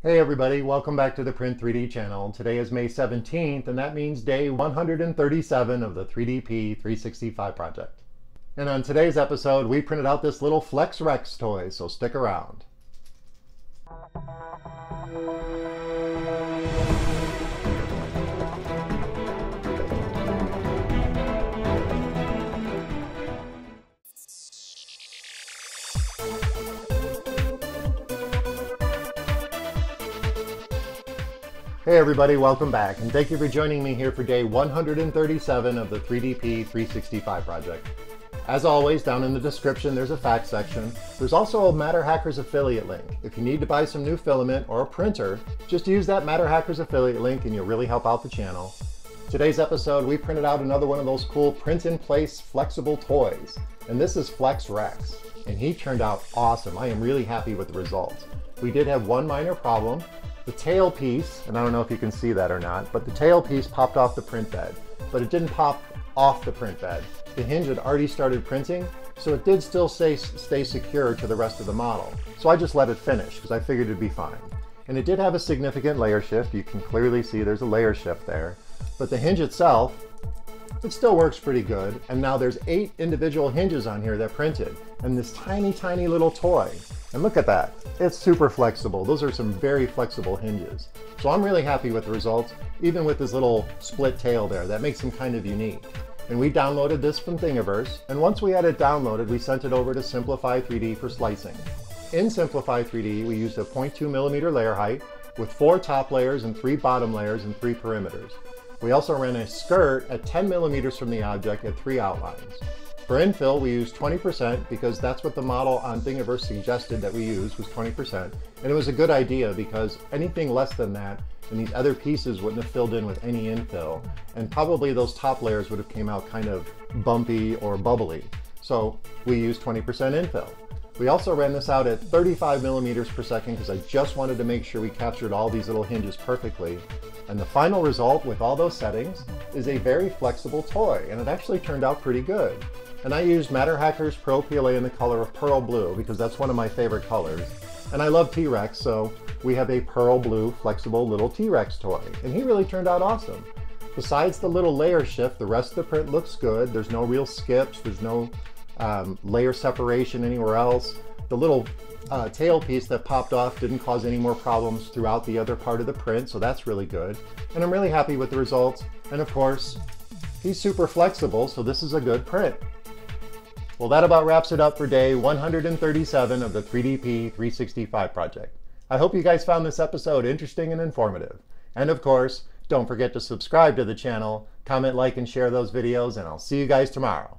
Hey everybody, welcome back to the Print 3D channel. Today is May 17th and that means day 137 of the 3DP 365 project. And on today's episode we printed out this little Flex Rex toy, so stick around. Hey everybody, welcome back, and thank you for joining me here for day 137 of the 3DP 365 project. As always, down in the description there's a FAQ section. There's also a MatterHackers affiliate link. If you need to buy some new filament or a printer, just use that MatterHackers affiliate link and you'll really help out the channel. Today's episode, we printed out another one of those cool print-in-place flexible toys, and this is Flex Rex, and he turned out awesome. I am really happy with the results. We did have one minor problem, the tail piece, and I don't know if you can see that or not, but the tail piece popped off the print bed, but it didn't pop off the print bed. The hinge had already started printing, so it did still stay, stay secure to the rest of the model. So I just let it finish because I figured it'd be fine. And it did have a significant layer shift. You can clearly see there's a layer shift there. But the hinge itself, it still works pretty good. And now there's eight individual hinges on here that printed and this tiny, tiny little toy. And look at that, it's super flexible. Those are some very flexible hinges. So I'm really happy with the results, even with this little split tail there. That makes them kind of unique. And we downloaded this from Thingiverse, and once we had it downloaded, we sent it over to Simplify 3D for slicing. In Simplify 3D, we used a 0.2 millimeter layer height with four top layers and three bottom layers and three perimeters. We also ran a skirt at 10 millimeters from the object at three outlines. For infill, we used 20% because that's what the model on Thingiverse suggested that we use was 20%. And it was a good idea because anything less than that and these other pieces wouldn't have filled in with any infill. And probably those top layers would have came out kind of bumpy or bubbly. So we used 20% infill. We also ran this out at 35 millimeters per second because I just wanted to make sure we captured all these little hinges perfectly. And the final result with all those settings is a very flexible toy, and it actually turned out pretty good. And I used MatterHackers Pro PLA in the color of Pearl Blue because that's one of my favorite colors. And I love T-Rex, so we have a Pearl Blue flexible little T-Rex toy. And he really turned out awesome. Besides the little layer shift, the rest of the print looks good. There's no real skips. There's no um, layer separation anywhere else. The little uh, tail piece that popped off didn't cause any more problems throughout the other part of the print, so that's really good. And I'm really happy with the results. And of course, he's super flexible, so this is a good print. Well, that about wraps it up for day 137 of the 3DP 365 project. I hope you guys found this episode interesting and informative. And of course, don't forget to subscribe to the channel, comment, like, and share those videos, and I'll see you guys tomorrow.